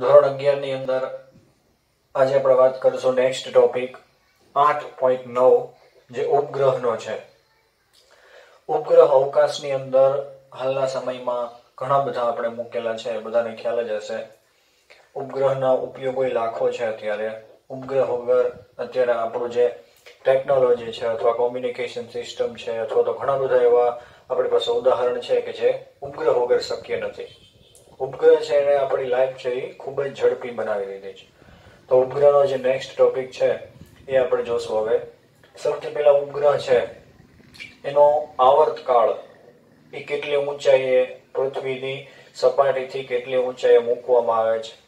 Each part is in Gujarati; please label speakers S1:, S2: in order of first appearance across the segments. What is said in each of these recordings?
S1: ધોરણ અગિયારની અંદર આજે આપણે વાત કરીશું નેક્સ્ટ ટોપિક આઠ પોઈન્ટ નવ, જે ઉપગ્રહનો છે. ઉપગ્રહ અવકાશની અંદર હાલના સમયમાં ઘણા બધા આપણે મૂકેલા છે, બધાને ખ્યાલ જ હશે. ઉપગ્રહના ઉપયોગો લાખો છે અત્યારે. ઉપગ્રહ વગર અત્યારે આપણું જે ટેકનોલોજી છે અથવા કોમ્યુનિકેશન સિસ્ટમ છે અથવા તો ઘણા બધા એવા આપણી પાસે ઉદાહરણ છે કે જે ઉપગ્રહ વગર શક્ય નથી. ઉપગ્રહ છે એને આપણી લાઈફ છે એ ખૂબ જ ઝડપી બનાવી દીધી છે. તો ઉપગ્રહનો જે નેક્સ્ટ ટોપિક છે એ આપણે જોશું હવે. સૌથી પહેલા ઉપગ્રહ છે એનો આવર્તકાળ એ કેટલી ઊંચાઈએ પૃથ્વીની સપાટીથી કેટલી ઊંચાઈએ મૂકવામાં આવે છે.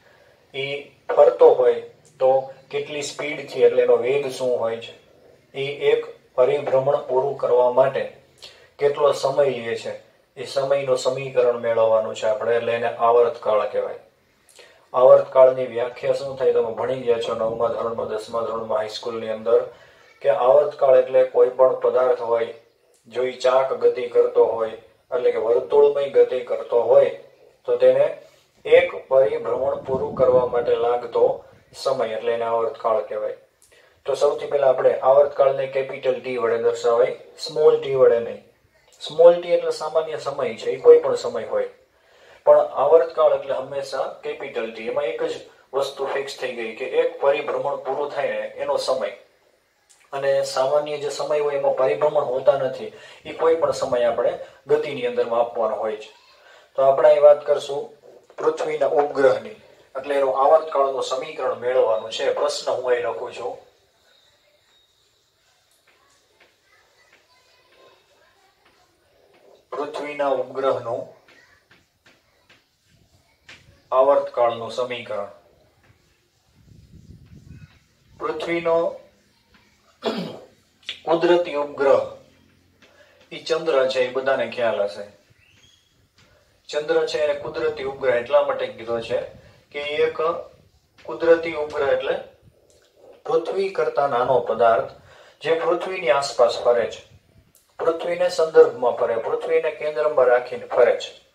S1: એ ફરતો હોય તો કેટલી સ્પીડથી એટલે એનો વેગ શું હોય છે. એ એક પરિભ્રમણ પૂરું કરવા માટે કેટલો સમય લે છે. એ સમયનું સમીકરણ મેળવવાનું છે આપણે, એટલે એને આવર્તકાળ કહેવાય. આવર્તકાળની વ્યાખ્યા શું થાય? તમે ભણી ગયા છો નવમા ધોરણમાં, દસમા ધોરણમાં હાઈસ્કૂલની અંદર, કે આવર્તકાળ એટલે કોઈ પણ પદાર્થ હોય, જો એ ચાક ગતિ કરતો હોય, એટલે કે વર્તુળમય ગતિ કરતો હોય, તો તેને એક પરિભ્રમણ પૂરું કરવા માટે લાગતો સમય, એટલે એને આવર્તકાળ કહેવાય. તો સૌથી પહેલા આપણે આવર્તકાળને કેપિટલ ટી વડે દર્શાવાય સ્મોલ ટી વડે નહીં. સ્મોલ ટી એટલે સામાન્ય સમય છે, એ કોઈ પણ સમય હોય. પણ આવર્તકાળ એટલે હંમેશા કેપિટલ ટી એમાં એક જ વસ્તુ ફિક્સ થઈ ગઈ કે એક પરિભ્રમણ પૂરું થાય ને એનો સમય. અને સામાન્ય જે સમય હોય એમાં પરિભ્રમણ હોતા નથી, એ કોઈ પણ સમય આપણે ગતિની અંદર માપવાનો હોય છે. તો આપણે એ વાત કરશું પૃથ્વીના ઉપગ્રહની. એટલે એનો આવર્તકાળનું સમીકરણ મેળવવાનું છે. પ્રશ્ન હું એ લખું છું. પૃથ્વીના ઉપગ્રહનું આવર્તકાળનું સમીકરણ. પૃથ્વીનો કુદરતી ઉપગ્રહ. એ ચંદ્ર છે એ બધાને ખ્યાલ હશે. ચંદ્ર છે એને કુદરતી ઉપગ્રહ એટલા માટે કીધો છે કે એક કુદરતી ઉપગ્રહ એટલે પૃથ્વી કરતા નાનો પદાર્થ જે પૃથ્વીની આસપાસ ફરે છે. પૃથ્વીને સંદર્ભમાં ફરે. પૃથ્વીને કેન્દ્રમાં રાખીને ફરે છે.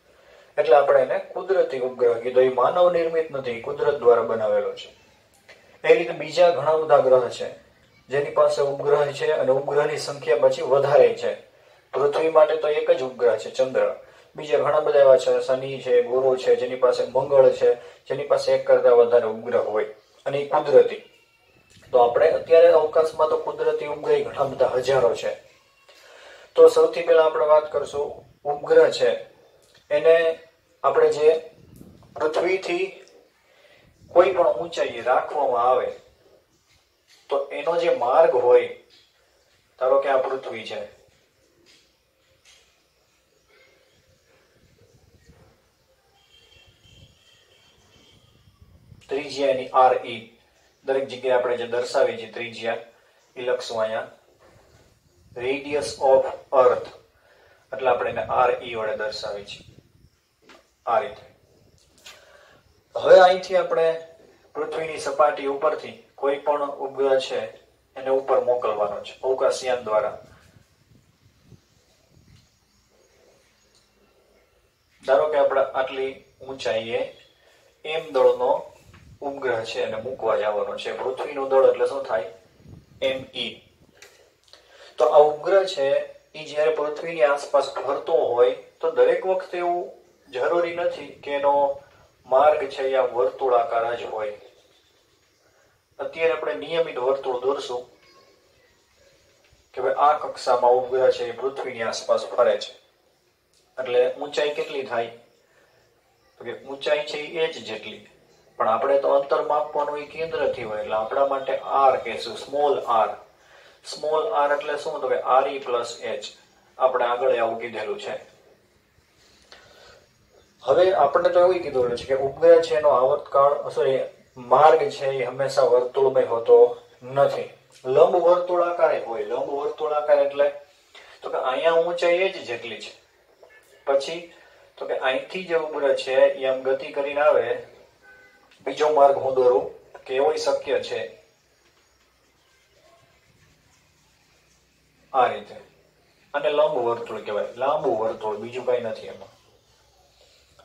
S1: એટલે આપણે એને કુદરતી ઉપગ્રહ કીધો. એ માનવ નિર્મિત નથી કુદરત દ્વારા બનાવેલો છે. એ રીતે બીજા ઘણા બધા ગ્રહ છે. જેની પાસે ઉપગ્રહ છે અને ઉપગ્રહની સંખ્યા પછી વધારે છે. પૃથ્વી માટે તો એક જ ઉપગ્રહ છે, ચંદ્ર. બીજા ઘણા બધા એવા છે. શનિ છે, ગુરુ છે, જેની પાસે મંગળ છે, જેની પાસે એક કરતા વધારે ઉપગ્રહ હોય. અને એ કુદરતી. તો આપણે અત્યારે અવકાશમાં તો કુદરતી ઉપગ્રહ ઘણા બધા હજારો છે. તો સૌથી પહેલા આપણે વાત કરશું ઉપગ્રહ છે. એને આપણે જે પૃથ્વીથી કોઈ પણ ઊંચાઈએ રાખવામાં આવે, તો એનો જે માર્ગ હોય, ધારો કે આ પૃથ્વી છે. ત્રિજ્યાની આર ઈ દરેક જગ્યાએ આપણે જે દર્શાવી છે ત્રિજ્યા, એ લખશું અહીંયા. રેડિયસ ઓફ અર્થ એટલે આપણે એને આર ઈ વડે દર્શાવી છે. આ રીતે. હવે અહીંથી આપણે પૃથ્વીની સપાટી ઉપરથી કોઈ પણ ઉપગ્રહ છે, એને ઉપર મોકલવાનો છે. અવકાશયાન દ્વારા. ધારો કે આપણે આટલી ઊંચાઈએ એમ દળનો ઉપગ્રહ છે, એને મૂકવા જવાનો છે. પૃથ્વીનું દળ એટલે શું થાય? એમ ઈ તો આ ઉપગ્રહ છે, એ જ્યારે પૃથ્વીની આસપાસ ફરતો હોય, તો દરેક વખતે એવું જરૂરી નથી કે એનો માર્ગ છે એ વર્તુળાકાર જ હોય. અત્યારે આપણે નિયમિત વર્તુળ દોરશું કે ભાઈ આ કક્ષામાં ઉપગ્રહ છે, એ પૃથ્વીની આસપાસ ફરે છે. એટલે ઊંચાઈ કેટલી થાય? તો કે ઊંચાઈ છે એ જ જેટલી. પણ આપણે તો અંતર માપવાનું એ કેન્દ્રથી હોય, એટલે આપણા માટે આર કહેશું સ્મોલ આર સ્મોલ આર એટલે શું? તો કે આર ઈ પ્લસ એચ આપણે આગળ આવું કીધેલું છે. હવે આપણે તો એવું કીધું છે કે ઉપગ્રહ છે એનો આવર્તકાળ સોરી માર્ગ છે એ હંમેશા વર્તુળમય હોતો નથી. લંબ વર્તુળાકાર હોય. લંબ વર્તુળાકાર એટલે તો કે અહીંયા ઊંચાઈ એ જ જેટલી છે. પછી તો કે અહીંથી જે ઉપગ્રહ છે એ આમ ગતિ કરીને આવે, બીજો માર્ગ હું દોરું, કે એવો શક્ય છે. આ રીતે. અને લંબ વર્તુળ કહેવાય. લાંબુ વર્તુળ, બીજું કઈ નથી એમાં.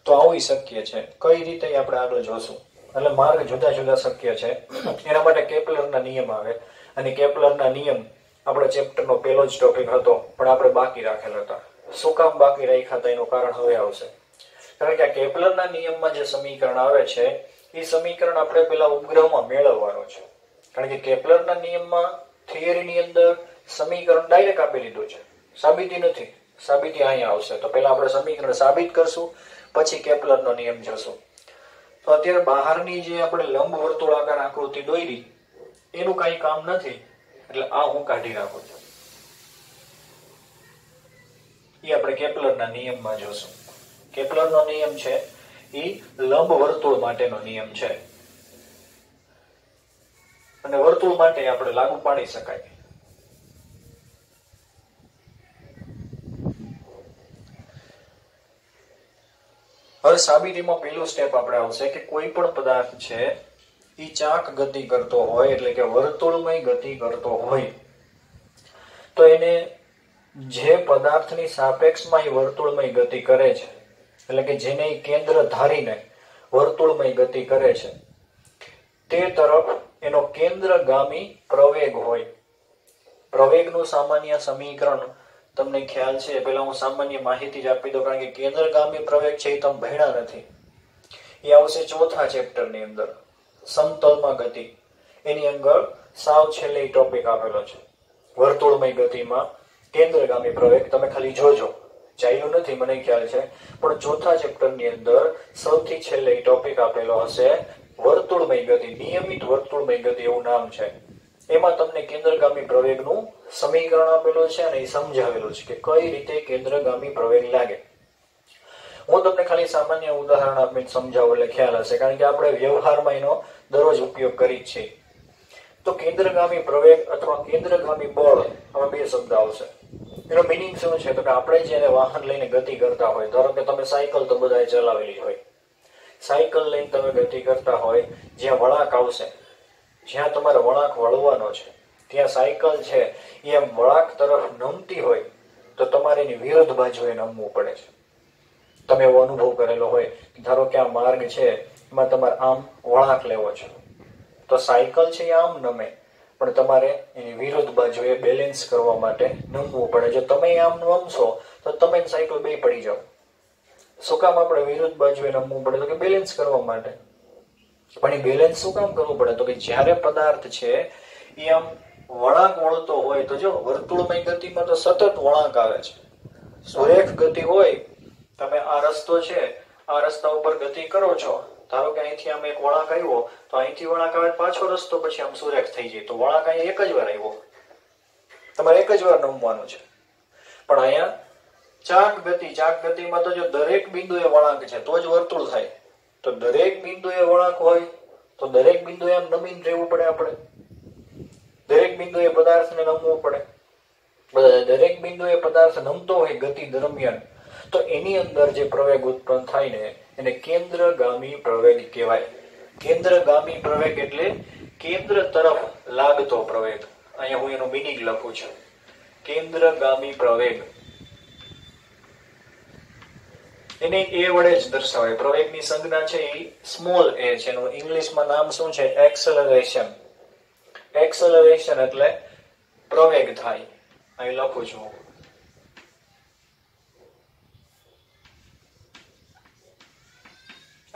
S1: તો આવું શક્ય છે. કઈ રીતે આપણે આગળ જોશું? એટલે માર્ગ જુદા જુદા શક્ય છે. એના માટે કેપલરના નિયમ આવે. અને કેપ્લરના નિયમ આપણો ચેપ્ટરનો પહેલો જ ટોપિક હતો, પણ આપણે બાકી રાખેલા હતા. શું કામ બાકી રાખ્યા હતા? એનું કારણ હવે આવશે. કારણ કે આ કેપલરના નિયમમાં જે સમીકરણ આવે છે, એ સમીકરણ આપણે પેલા ઉપગ્રહમાં મેળવવાનું છે. કારણ કે કેપ્લરના નિયમમાં થિયરીની અંદર સમીકરણ ડાયરેક્ટ આપી લીધું છે. સાબિતી નથી. સાબિતી અહીંયા આવશે. તો પહેલા આપણે સમીકરણ સાબિત કરશું, પછી કેપલરનો નિયમ જોશું. તો અત્યારે બહારની જે આપણે લંબ વર્તુળાકાર આકૃતિ દોરી, એનું કઈ કામ નથી. એટલે આ હું કાઢી નાખું છું. એ આપણે કેપલરના નિયમમાં જોશું. કેપલરનો નિયમ છે એ લંબ વર્તુળ માટેનો નિયમ છે. અને વર્તુળ માટે આપણે લાગુ પાડી શકાય. હવે સાબિતીમાં પહેલો સ્ટેપ આપણે આવશે કે કોઈ પણ પદાર્થ છે, એ ચાક ગતિ કરતો હોય, એટલે કે વર્તુળમય ગતિ કરતો હોય, તો એને જે પદાર્થની સાપેક્ષમાં એ વર્તુળમય ગતિ કરે છે, એટલે કે જેને કેન્દ્ર ધારીને વર્તુળમય ગતિ કરે છે, તે તરફ એનો કેન્દ્રગામી પ્રવેગ હોય. પ્રવેગનું સામાન્ય સમીકરણ તમને ખ્યાલ છે પેલા હું સામાન્ય માહિતી જ આપી દઉં, કારણ કે કેન્દ્રગામી પ્રવેગ છે એ તમે ભણ્યા નથી. એ આવશે ચોથા ચેપ્ટરની અંદર. સમતલમાં ગતિ. એની અંદર સાવ છેલ્લે ટોપિક આપેલો છે. વર્તુળમય ગતિમાં કેન્દ્રગામી પ્રવેગ તમે ખાલી જોજો. ચાલ્યું નથી, મને ખ્યાલ છે. પણ ચોથા ચેપ્ટરની અંદર સૌથી છેલ્લે ટોપિક આપેલો હશે વર્તુળમય ગતિ, નિયમિત વર્તુળમય ગતિ એવું નામ છે. એમાં તમને કેન્દ્રગામી પ્રવેગનું સમીકરણ આપેલું છે અને એ સમજાવેલું છે કે કઈ રીતે કેન્દ્રગામી પ્રવેગ લાગે. હું તમને ખાલી સામાન્ય ઉદાહરણ આપીને સમજાવું એટલે ખ્યાલ હશે, કારણ કે આપણે વ્યવહારમાં એનો દરરોજ ઉપયોગ કરી છીએ તો કેન્દ્રગામી પ્રવેગ અથવા કેન્દ્રગામી બળ, આમાં બે શબ્દ આવશે. એનો મિનિંગ શું છે? તો કે આપણે જ્યારે વાહન લઈને ગતિ કરતા હોય, ધારો કે તમે સાયકલ તો બધાએ ચલાવેલી હોય. સાયકલ લઈને તમે ગતિ કરતા હોય, જ્યાં વળાંક આવશે જ્યાં તમારે વળાંક વળવાનો છે, ત્યાં સાયકલ છે એ એમ વળાંક તરફ નમતી હોય, તો તમારે એની વિરુદ્ધ બાજુએ નમવું પડે છે. તમે એવો અનુભવ કરેલો હોય ધારો કે આ માર્ગ છે, એમાં તમારે આમ વળાંક લેવો છે. તો સાયકલ છે એ આમ નમે, પણ તમારે એની વિરુદ્ધ બાજુએ બેલેન્સ કરવા માટે નમવું પડે. જો તમે આમ નમશો, તો તમે સાયકલ બે પડી જાઓ. શું કામ આપણે વિરુદ્ધ બાજુએ નમવું પડે? તો કે બેલેન્સ કરવા માટે. પણ એ બેલેન્સ શું કામ કરવું પડે? તો કે જ્યારે પદાર્થ છે, એ આમ વળાંક વળતો હોય તો જો વર્તુળમય ગતિમાં તો સતત વળાંક આવે છે. સુરેખ ગતિ હોય, તમે આ રસ્તો છે, આ રસ્તા ઉપર ગતિ કરો છો, ધારો કે અહીંથી આમ એક વળાંક આવ્યો, તો અહીંથી વળાંક આવે, પાછો રસ્તો પછી આમ સુરેખ થઈ જાય. તો વળાંક અહીંયા એક જ વાર આવ્યો. તમારે એક જ વાર નમવાનું છે. પણ અહીંયા ચાક ગતિ, ચાક ગતિમાં તો જો દરેક બિંદુએ વળાંક છે, તો જ વર્તુળ થાય. તો દરેક બિંદુએ વળાંક હોય, તો દરેક બિંદુએ આમ નમીન રહેવું પડે આપણે. દરેક બિંદુએ પદાર્થને નમવો પડે. દરેક બિંદુએ પદાર્થ નમતો હોય ગતિ દરમિયાન, તો એની અંદર જે પ્રવેગ ઉત્પન્ન થાય ને, એને કેન્દ્રગામી પ્રવેગ કહેવાય. કેન્દ્રગામી પ્રવેગ એટલે કેન્દ્ર તરફ લાગતો પ્રવેગ. અહીંયા હું એનો મિનિંગ લખું છું. કેન્દ્રગામી પ્રવેગ. એને એ વડે જ દર્શાવાય. પ્રવેગની સંજ્ઞા છે એ સ્મોલ એ છે. એનું ઇંગ્લિશમાં નામ શું છે? એક્સલરેશન એક્સલરેશન એટલે પ્રવેગ થાય. અહીં લખું છું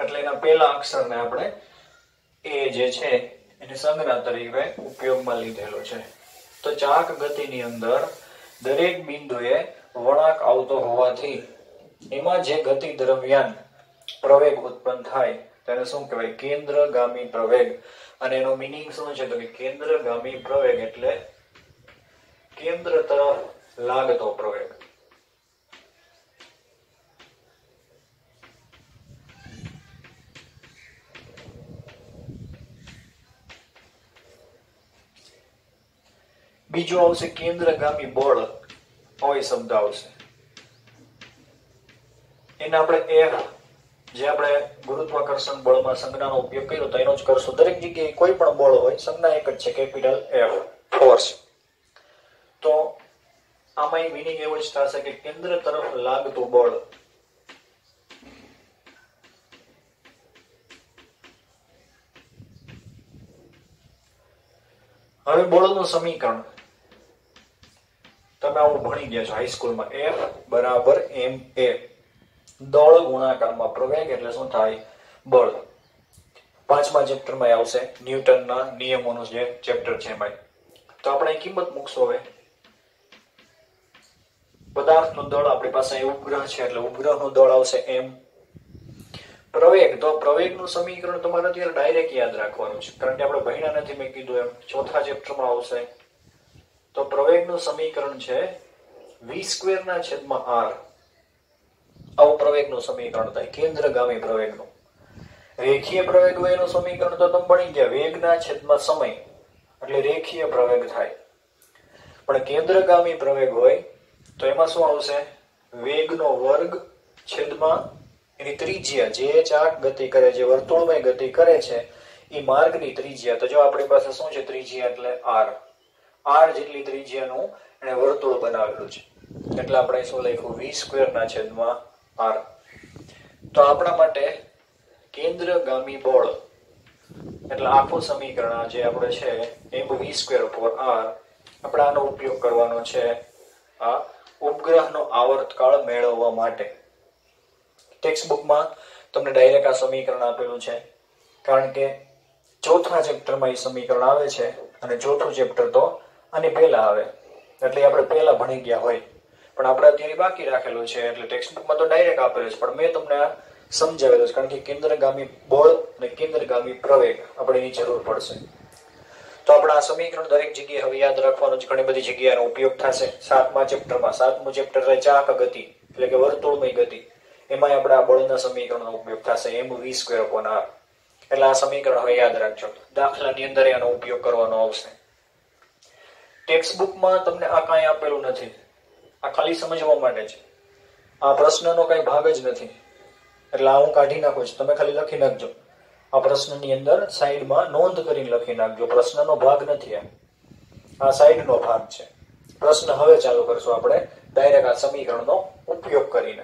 S1: એટલે એના પહેલા અક્ષરને આપણે એ જે છે, એની સંજ્ઞા તરીકે ઉપયોગમાં લીધેલો છે. તો ચાક ગતિની અંદર દરેક બિંદુએ વળાંક આવતો હોવાથી એમાં જે ગતિ દરમિયાન પ્રવેગ ઉત્પન્ન થાય, તેને શું કહેવાય? કેન્દ્રગામી પ્રવેગ. અને એનો મિનિંગ શું છે? તો કે કેન્દ્રગામી પ્રવેગ એટલે કેન્દ્ર તરફ લાગતો પ્રવેગ. બીજું આવશે કેન્દ્રગામી બળ. હોય શબ્દ આવશે. એને આપણે એ જે આપણે ગુરુત્વાકર્ષણ બળમાં સંજ્ઞાનો ઉપયોગ કર્યો તો એનો જ કરશું. દરેક જગ્યાએ કોઈ પણ બળ હોય, સંજ્ઞા એક જ છે કેપિટલ એફ ફોર્સ તો આમાં મિનિંગ એવો જ થશે કે કેન્દ્ર તરફ લાગતું બળ હવે બળનું સમીકરણ. તમે આવું ભણી ગયા છો હાઈસ્કૂલમાં એફ બરાબર એમ એ દળ ગુણાકારમાં પ્રવેગ એટલે શું થાય? બળ. પાંચમા ચેપ્ટરમાં આવશે ન્યૂટનના નિયમોનું જે ચેપ્ટર છે ભાઈ તો આપણે કિંમત મૂકશો હવે. પદાર્થનું દળ આપણી પાસે ઉપગ્રહ છે એટલે ઉપગ્રહનું દળ આવશે એમ. પ્રવેગ. તો પ્રવેગનું સમીકરણ તમારે અત્યારે ડાયરેક્ટ યાદ રાખવાનું છે. કારણ કે આપણે ભણ્યા નથી મેં કીધું એમ. ચોથા ચેપ્ટરમાં આવશે. તો પ્રવેગનું સમીકરણ છે વી સ્ક્વેર ના છેદમાં આર આવું પ્રવેગનું સમીકરણ થાય કેન્દ્રગામી પ્રવેગનું. રેખીય પ્રવેગ એનું સમીકરણ તો તમે ભણી ગયા, વેગના છેદમાં સમય, એટલે રેખીય પ્રવેગ થાય. પણ કેન્દ્રગામી પ્રવેગ હોય, તો એમાં શું આવશે? વેગનો વર્ગ છેદમાં એની ત્રિજ્યા, જે ચાક ગતિ કરે જે વર્તુળમય ગતિ કરે છે, એ માર્ગની ત્રિજ્યા. તો જો આપણી પાસે શું છે ત્રિજ્યા, એટલે આર. આર જેટલી ત્રિજ્યાનું એને વર્તુળ બનાવેલું છે. એટલે આપણે શું લખ્યું? વી સ્ક્વેર ના છેદમાં આર તો આપણા માટે કેન્દ્રગામી બળ, એટલે આખું સમીકરણ જે આપણે છે, એમ વી સ્ક્વેર ઉપર આર આપણે આનો ઉપયોગ કરવાનો છે આ ઉપગ્રહનો આવર્તકાળ મેળવવા માટે. ટેક્સ્ટ બુકમાં તમને ડાયરેક્ટ આ સમીકરણ આપેલું છે. કારણ કે ચોથા ચેપ્ટરમાં એ સમીકરણ આવે છે અને ચોથું ચેપ્ટર તો આની પહેલા આવે. એટલે આપણે પહેલા ભણી ગયા હોય. પણ આપણે અત્યારે બાકી રાખેલો છે, એટલે ટેક્સ્ટ બુકમાં તો ડાયરેક્ટ આપેલું છે. પણ મેં તમને સમજાવેલું છે, કારણ કે કેન્દ્રગામી બળ અને કેન્દ્રગામી પ્રવેગ આપણે એની જરૂર પડશે. તો આપણે આ સમીકરણ દરેક જગ્યાએ હવે યાદ રાખવાનું છે, ઘણી બધી જગ્યાનો ઉપયોગ થશે. સાતમા ચેપ્ટરમાં, સાતમું ચેપ્ટર ચાક ગતિ, એટલે કે વર્તુળમય ગતિ. એમાં આપણે આ બળના સમીકરણનો ઉપયોગ થશે M V square upon R એટલે આ સમીકરણ હવે યાદ રાખજો. દાખલાની અંદર એનો ઉપયોગ કરવાનો આવશે. ટેક્સ્ટ બુકમાં તમને આ કાંઈ આપેલું નથી. આ ખાલી સમજવા માટે છે. આ પ્રશ્નનો કઈ ભાગ જ નથી. એટલે આ હું કાઢી નાખું છું. તમે ખાલી લખી નાખજો. આ પ્રશ્નની અંદર સાઈડમાં નોંધ કરીને લખી નાખજો. પ્રશ્નનો ભાગ નથી આ. આ સાઈડનો ભાગ છે. પ્રશ્ન હવે ચાલુ કરશું આપણે. ડાયરેક્ટ આ સમીકરણનો ઉપયોગ કરીને.